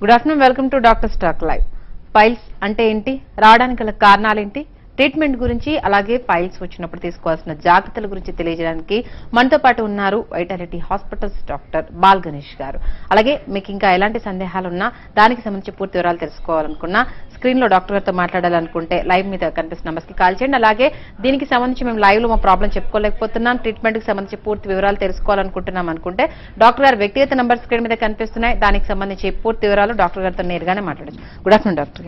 Good afternoon welcome to doctor stock live piles అంటే ఏంటి? రావడానికి గల కారణాలేంటి? ట్రీట్మెంట్ గురించి అలాగే పైల్స్ వచ్చినప్పుడు తీసుకోవాల్సిన జాగ్రత్తల గురించి తెలియజేయడానికి మనతో పాటు ఉన్నారు Vitality hospitals doctor Bal Ganesh garu. అలాగే మీకు ఇంకా ఎలాంటి సందేహాలు ఉన్నా దానికి సంబంధించి పూర్తి వివరాలు తెలుసుకోవాలనుకున్నా స్క్రీన్లో డాక్టర్ గారితో మాట్లాడాలనుకుంటే లైవ్ మీద కనిపిస్తున్న నంబర్స్కి కాల్ చేయండి. అలాగే దీనికి సంబంధించి మేము లైవ్లో మా ప్రాబ్లం చెప్పుకోలేకపోతున్నాం. ట్రీట్మెంట్కి సంబంధించి పూర్తి వివరాలు తెలుసుకోవాలనుకుంటున్నాం అనుకుంటే డాక్టర్ గారు వ్యక్తిగత నంబర్ స్క్రీన్ మీద కనిపిస్తున్నాయి. దానికి సంబంధించి పూర్తి వివరాలు డాక్టర్ గారితో నేరుగానే మాట్లాడచ్చు. గుడ్ ఆఫ్టర్నూన్ డాక్టర్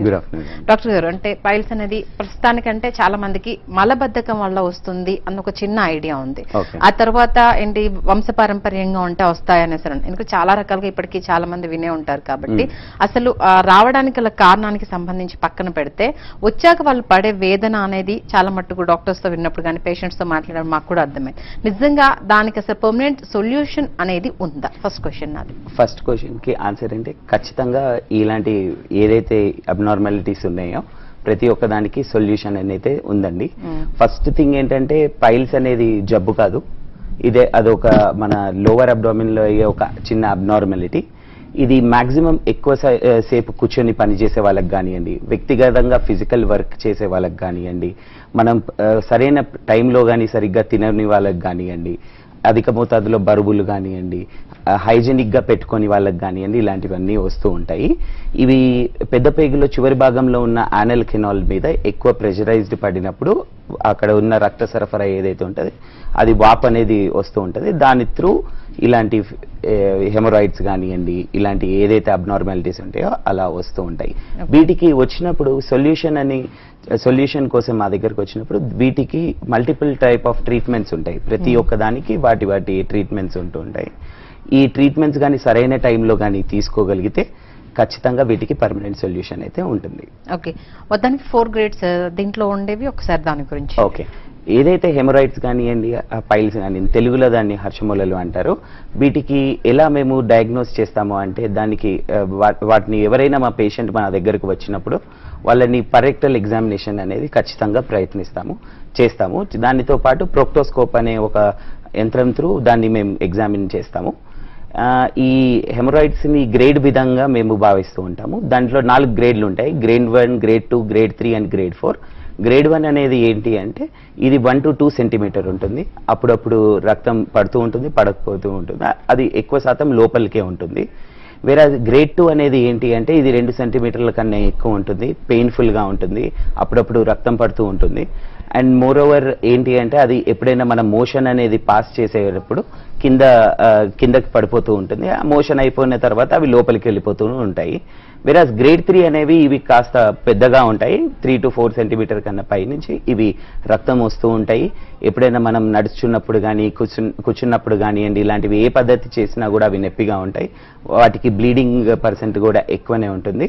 డాక్టర్ గారు అంటే పైల్స్ అనేది ప్రస్తుతానికంటే చాలా మందికి మలబద్ధకం వల్ల వస్తుంది అన్న ఒక చిన్న ఐడియా ఉంది. ఆ తర్వాత ఏంటి వంశపారంపర్యంగా ఉంటే వస్తాయనేసి అని ఎందుకంటే చాలా రకాలుగా ఇప్పటికీ చాలా మంది వినే ఉంటారు కాబట్టి అసలు రావడానికి గల కారణానికి సంబంధించి పక్కన పెడితే వచ్చాక వాళ్ళు పడే వేదన అనేది చాలా మట్టుకు డాక్టర్స్తో విన్నప్పుడు కానీ పేషెంట్స్తో మాట్లాడడం మాకు కూడా అర్థమైంది నిజంగా దానికి అసలు పర్మనెంట్ సొల్యూషన్ అనేది ఉందా? ఫస్ట్ క్వశ్చన్ నాది. ఫస్ట్ క్వశ్చన్కి ఆన్సర్ అంటే ఖచ్చితంగా ఇలాంటి ఏదైతే అబ్నార్మాలిటీస్ ఉన్నాయో ప్రతి ఒక్క దానికి సొల్యూషన్ అనేది ఉందండి. ఫస్ట్ థింగ్ ఏంటంటే పైల్స్ అనేది జబ్బు కాదు. ఇదే అదొక మన లోవర్ అబ్డామిన్లో అయ్యే ఒక చిన్న అబ్నార్మాలిటీ. ఇది మాక్సిమం ఎక్కువ సేపు కూర్చొని పనిచేసే వాళ్ళకి కానివ్వండి వ్యక్తిగతంగా ఫిజికల్ వర్క్ చేసే వాళ్ళకి కానివ్వండి మనం సరైన టైంలో కానీ సరిగ్గా తినని వాళ్ళకి కానివ్వండి అధిక మోతాదులో బరువులు కానివ్వండి హైజెనిక్గా పెట్టుకొని వాళ్ళకి కానివ్వండి ఇలాంటివన్నీ వస్తూ ఉంటాయి. ఇవి పెద్ద పేగులో చివరి భాగంలో ఉన్న యానల్ కెనాల్ మీద ఎక్కువ ప్రెషరైజ్డ్ పడినప్పుడు అక్కడ ఉన్న రక్త సరఫరా ఏదైతే ఉంటుందో అది వాప్ అనేది వస్తూ ఉంటుంది. దాని త్రూ ఇలాంటి హెమరాయిడ్స్ కానివ్వండి ఇలాంటి ఏదైతే అబ్నార్మాలిటీస్ ఉంటాయో అలా వస్తూ ఉంటాయి. వీటికి వచ్చినప్పుడు సొల్యూషన్ అని సొల్యూషన్ కోసం మా దగ్గరకు వచ్చినప్పుడు వీటికి మల్టిపుల్ టైప్ ఆఫ్ ట్రీట్మెంట్స్ ఉంటాయి. ప్రతి ఒక్క దానికి వాటి వాటి ట్రీట్మెంట్స్ ఉంటూ ఉంటాయి. ఈ ట్రీట్మెంట్స్ కానీ సరైన టైంలో కానీ తీసుకోగలిగితే ఖచ్చితంగా వీటికి పర్మనెంట్ సొల్యూషన్ అయితే ఉంటుంది. ఓకే మొత్తానికి ఫోర్ గ్రేడ్స్ దీంట్లో ఉండేవి ఒకసారి దాని గురించి. ఓకే ఏదైతే హెమరాయిడ్స్ కానివ్వండి పైల్స్ కానీ తెలుగులో దాన్ని హర్షమూలలు అంటారు. వీటికి ఎలా మేము డయాగ్నోస్ చేస్తాము అంటే దానికి వా- వాటిని ఎవరైనా మా పేషెంట్ మా దగ్గరకు వచ్చినప్పుడు వాళ్ళని పరెక్టల్ ఎగ్జామినేషన్ అనేది ఖచ్చితంగా ప్రయత్నిస్తాము చేస్తాము. దానితో పాటు ప్రోక్టోస్కోప్ అనే ఒక యంత్రం త్రూ దాన్ని మేము ఎగ్జామిన్ చేస్తాము. ఈ హెమరాయిడ్స్ని గ్రేడ్ విధంగా మేము భావిస్తూ ఉంటాము. దాంట్లో నాలుగు గ్రేడ్లు ఉంటాయి. Grade one grade two grade three and grade four grade one అనేది ఏంటి అంటే ఇది వన్ టు టూ సెంటీమీటర్ ఉంటుంది. అప్పుడప్పుడు రక్తం పడుతూ ఉంటుంది పడకపోతూ ఉంటుంది. అది ఎక్కువ శాతం లోపలికే ఉంటుంది. వేరే గ్రేడ్ టూ అనేది ఏంటి అంటే ఇది రెండు సెంటీమీటర్ల కన్నా ఎక్కువ ఉంటుంది. పెయిన్ఫుల్గా ఉంటుంది. అప్పుడప్పుడు రక్తం పడుతూ ఉంటుంది. అండ్ మోర్ ఓవర్ ఏంటి అంటే అది ఎప్పుడైనా మన మోషన్ అనేది పాస్ చేసేటప్పుడు కింద కిందకి పడిపోతూ ఉంటుంది. ఆ మోషన్ అయిపోయిన తర్వాత అవి లోపలికి వెళ్ళిపోతూ ఉంటాయి. వెరాజ్ గ్రేడ్ త్రీ అనేవి ఇవి కాస్త పెద్దగా ఉంటాయి. త్రీ టు ఫోర్ సెంటీమీటర్ కన్నా పైనుంచి ఇవి రక్తం వస్తూ ఉంటాయి. ఎప్పుడైనా మనం నడుచున్నప్పుడు కానీ కూర్చు కూర్చున్నప్పుడు కానివ్వండి ఇలాంటివి ఏ పద్ధతి చేసినా కూడా అవి నొప్పిగా ఉంటాయి. వాటికి బ్లీడింగ్ పర్సెంట్ కూడా ఎక్కువనే ఉంటుంది.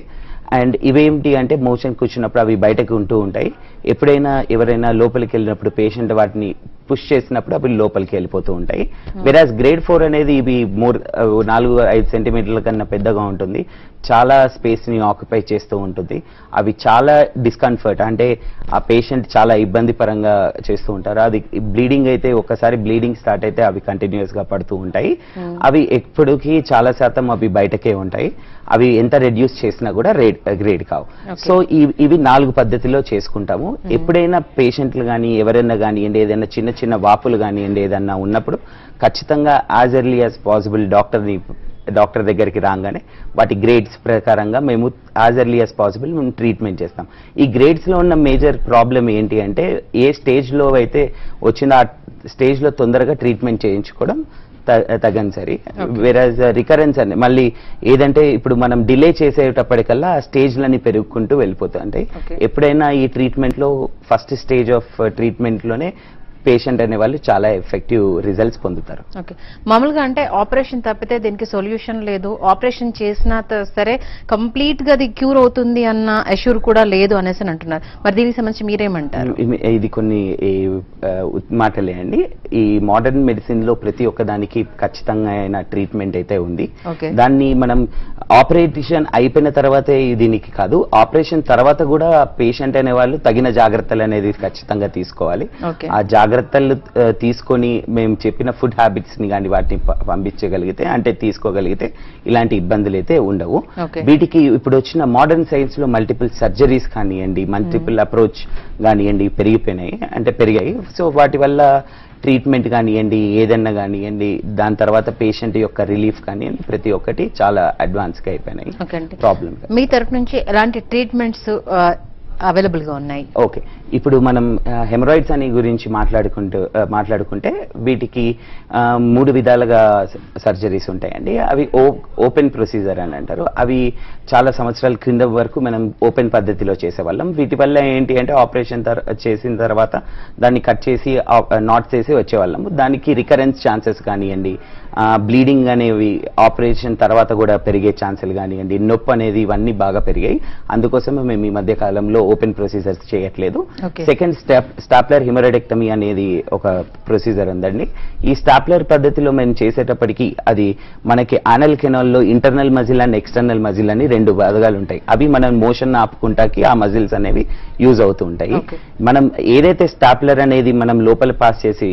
అండ్ ఇవేమిటి అంటే మోషన్ కూర్చున్నప్పుడు అవి బయటకు ఉంటూ ఉంటాయి. ఎప్పుడైనా ఎవరైనా లోపలికి వెళ్ళినప్పుడు పేషెంట్ వాటిని పుష్ చేసినప్పుడు అవి లోపలికి వెళ్ళిపోతూ ఉంటాయి. వెరాజ్ గ్రేడ్ ఫోర్ అనేది ఇవి మోర్ నాలుగు ఐదు సెంటీమీటర్ల కన్నా పెద్దగా ఉంటుంది. చాలా స్పేస్ని ఆక్యుపై చేస్తూ ఉంటుంది. అవి చాలా డిస్కంఫర్ట్ అంటే ఆ పేషెంట్ చాలా ఇబ్బంది పరంగా చేస్తూ ఉంటారు. అది బ్లీడింగ్ అయితే ఒక్కసారి బ్లీడింగ్ స్టార్ట్ అయితే అవి కంటిన్యూస్గా పడుతూ ఉంటాయి. అవి ఎప్పటికీ చాలా శాతం అవి బయటకే ఉంటాయి. అవి ఎంత రెడ్యూస్ చేసినా కూడా రేట్ గ్రేడ్ కావు. Okay. సో ఇవి నాలుగు పద్ధతిలో చేసుకుంటాము. ఎప్పుడైనా పేషెంట్లు కానీ ఎవరైనా కానివ్వండి ఏదైనా చిన్న చిన్న వాపులు కానివ్వండి ఏదన్నా ఉన్నప్పుడు ఖచ్చితంగా యాజ్ ఎర్లీ యాజ్ పాసిబుల్ డాక్టర్ని డాక్టర్ దగ్గరికి రాగానే వాటి గ్రేడ్స్ ప్రకారంగా మేము యాజ్ ఎర్లీ యాజ్ పాసిబుల్ మేము ట్రీట్మెంట్ చేస్తాం. ఈ గ్రేడ్స్లో ఉన్న మేజర్ ప్రాబ్లం ఏంటి అంటే ఏ స్టేజ్లో అయితే వచ్చిన ఆ స్టేజ్లో తొందరగా ట్రీట్మెంట్ చేయించుకోవడం త- తగనిసరి. వేరేజ్ రికరెన్స్ అని మళ్ళీ ఏదంటే ఇప్పుడు మనం డిలే చేసేటప్పటికల్లా ఆ స్టేజ్లని పెరుగుకుంటూ వెళ్ళిపోతాయి. అంటే. ఎప్పుడైనా ఈ ట్రీట్మెంట్లో ఫస్ట్ స్టేజ్ ఆఫ్ ట్రీట్మెంట్లోనే పేషెంట్ అనే వాళ్ళు చాలా ఎఫెక్టివ్ రిజల్ట్స్ పొందుతారు. ఓకే మామూలుగా అంటే ఆపరేషన్ తప్పితే దీనికి సొల్యూషన్ లేదు. ఆపరేషన్ చేసినా సరే కంప్లీట్గా అది క్యూర్ అవుతుంది అన్న అష్యూర్ కూడా లేదు అనేసి అని అంటున్నారు. మరి దీనికి సంబంధించి మీరేమంటారు? ఇది కొన్ని మాటలే అండి. ఈ మోడర్న్ మెడిసిన్లో ప్రతి ఒక్క దానికి ఖచ్చితంగా అయిన ట్రీట్మెంట్ అయితే ఉంది. దాన్ని మనం ఆపరేషన్ అయిపోయిన తర్వాతే దీనికి కాదు. ఆపరేషన్ తర్వాత కూడా పేషెంట్ అనే వాళ్ళు తగిన జాగ్రత్తలు అనేది ఖచ్చితంగా తీసుకోవాలి. ఆ జాగ్రత్త జాగ్రత్తలు తీసుకొని మేము చెప్పిన ఫుడ్ హ్యాబిట్స్ని కానీ వాటిని పంపించగలిగితే అంటే తీసుకోగలిగితే ఇలాంటి ఇబ్బందులు అయితే ఉండవు. వీటికి ఇప్పుడు వచ్చిన మోడర్న్ సైన్స్లో మల్టిపుల్ సర్జరీస్ కానివ్వండి మల్టిపుల్ అప్రోచ్ కానివ్వండి పెరిగిపోయినాయి. అంటే పెరిగాయి. సో వాటి వల్ల ట్రీట్మెంట్ కానివ్వండి ఏదన్నా కానివ్వండి దాని తర్వాత పేషెంట్ యొక్క రిలీఫ్ కానివ్వండి ప్రతి ఒక్కటి చాలా అడ్వాన్స్గా అయిపోయినాయి ప్రాబ్లం మీ తరపు నుంచి ఎలాంటి ట్రీట్మెంట్స్ అవైలబుల్గా ఉన్నాయి. ఓకే. ఇప్పుడు మనం హెమరాయిడ్స్ అని గురించి మాట్లాడుకుంటూ మాట్లాడుకుంటే వీటికి మూడు విధాలుగా సర్జరీస్ ఉంటాయండి. అవి ఓపెన్ ప్రొసీజర్ అని అంటారు. అవి చాలా సంవత్సరాల క్రింద వరకు మనం ఓపెన్ పద్ధతిలో చేసేవాళ్ళం. వీటి వల్ల ఏంటి అంటే ఆపరేషన్ చేసిన తర్వాత దాన్ని కట్ చేసి నాట్ చేసి వచ్చేవాళ్ళము. దానికి రికరెన్స్ ఛాన్సెస్ కానివ్వండి బ్లీడింగ్ అనేవి ఆపరేషన్ తర్వాత కూడా పెరిగే ఛాన్సులు కానివ్వండి నొప్పి అనేది ఇవన్నీ బాగా పెరిగాయి. అందుకోసమే మేము ఈ మధ్య కాలంలో ఓపెన్ ప్రొసీజర్స్ చేయట్లేదు. సెకండ్ స్టాప్ స్టాప్లర్ హిమరెడెక్టమీ అనేది ఒక ప్రొసీజర్ ఉందండి. ఈ స్టాప్లర్ పద్ధతిలో మేము చేసేటప్పటికి అది మనకి anal కెనాల్లో internal muscle and external muscle అని రెండు భాగాలు ఉంటాయి. అవి మనం మోషన్ ఆపుకుంటాకి ఆ మజిల్స్ అనేవి యూజ్ అవుతూ ఉంటాయి. మనం ఏదైతే స్టాప్లర్ అనేది మనం లోపల పాస్ చేసి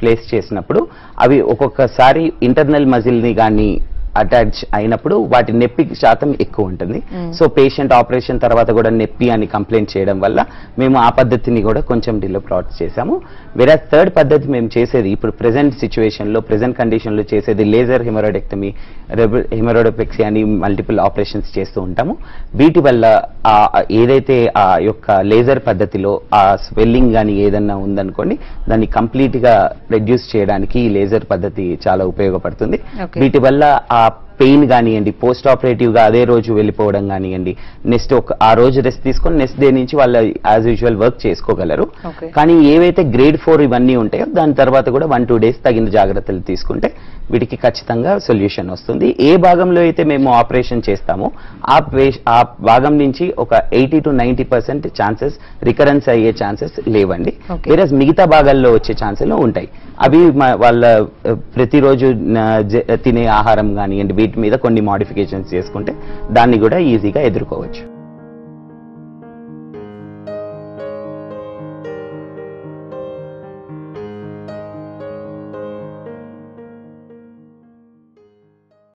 ప్లేస్ చేసినప్పుడు అవి ఒక్కొక్కసారి ఇంటర్నల్ మజిల్ని కానీ అటాచ్ అయినప్పుడు వాటి నొప్పి శాతం ఎక్కువ ఉంటుంది. సో పేషెంట్ ఆపరేషన్ తర్వాత కూడా నొప్పి అని కంప్లైంట్ చేయడం వల్ల మేము ఆ పద్ధతిని కూడా కొంచెం డిలో ప్లాట్ చేసాము వేరే థర్డ్ పద్ధతి మేము చేసేది ఇప్పుడు ప్రెసెంట్ సిచ్యువేషన్లో ప్రెసెంట్ కండిషన్లో చేసేది లేజర్ హిమరోడెక్టమీ హిమరోడోపెక్సీ అని మల్టిపుల్ ఆపరేషన్స్ చేస్తూ ఉంటాము వీటి వల్ల ఏదైతే ఆ యొక్క లేజర్ పద్ధతిలో ఆ స్వెల్లింగ్ కానీ ఏదన్నా ఉందనుకోండి దాన్ని కంప్లీట్గా రెడ్యూస్ చేయడానికి ఈ లేజర్ పద్ధతి చాలా ఉపయోగపడుతుంది. వీటి వల్ల ఆ పెయిన్ కానివ్వండి పోస్ట్ ఆపరేటివ్గా అదే రోజు వెళ్ళిపోవడం కానివ్వండి నెక్స్ట్ ఒక ఆ రోజు రెస్ట్ తీసుకొని నెక్స్ట్ డే నుంచి వాళ్ళు యాజ్ యూజువల్ వర్క్ చేసుకోగలరు. కానీ ఏవైతే గ్రేడ్ ఫోర్ ఇవన్నీ ఉంటాయో దాని తర్వాత కూడా వన్ టూ డేస్ తగిన జాగ్రత్తలు తీసుకుంటే వీటికి ఖచ్చితంగా సొల్యూషన్ వస్తుంది. ఏ భాగంలో అయితే మేము ఆపరేషన్ చేస్తామో ఆ ఆ భాగం నుంచి ఒక eighty to ninety percent chances recurrence అయ్యే ఛాన్సెస్ లేవండి. వేరే మిగతా భాగాల్లో వచ్చే ఛాన్సెస్ ఉంటాయి. అవి వాళ్ళ ప్రతిరోజు తినే ఆహారం కానివ్వండి వీటి మీద కొన్ని మోడిఫికేషన్స్ చేసుకుంటే దాన్ని కూడా ఈజీగా ఎదుర్కోవచ్చు.